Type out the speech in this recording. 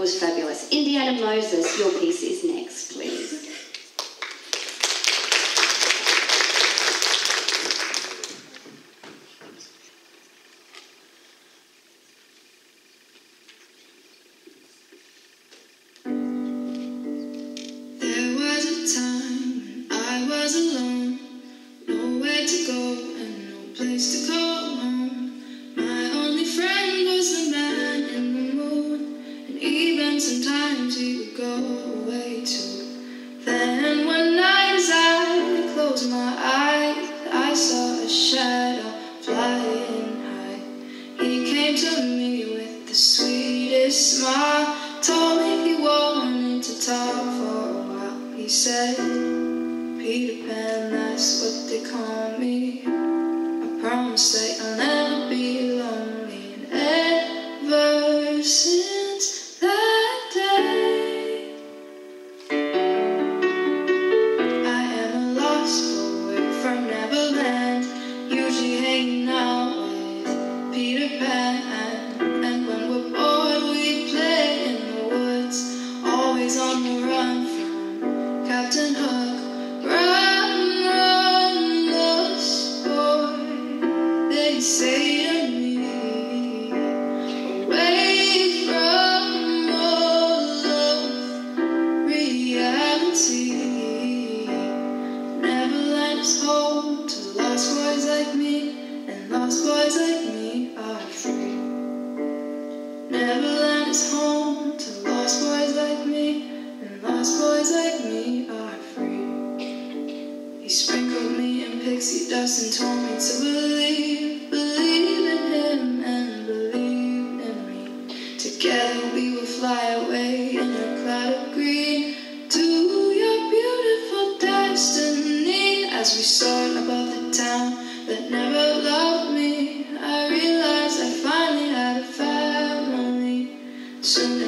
was fabulous. Indianna Moses, your piece is next, please. sometimes he would go away too. Then one night as I closed my eyes, I saw a shadow flying high. He came to me with the sweetest smile, told me he wanted to talk for a while. He said, Peter Pan, that's what they call me. I promise that I'll never be lonely. And ever since. is home to lost boys like me, and lost boys like me are free. He sprinkled me in pixie dust and told me to believe, believe in him and believe in me. Together we will fly away in a cloud of green. She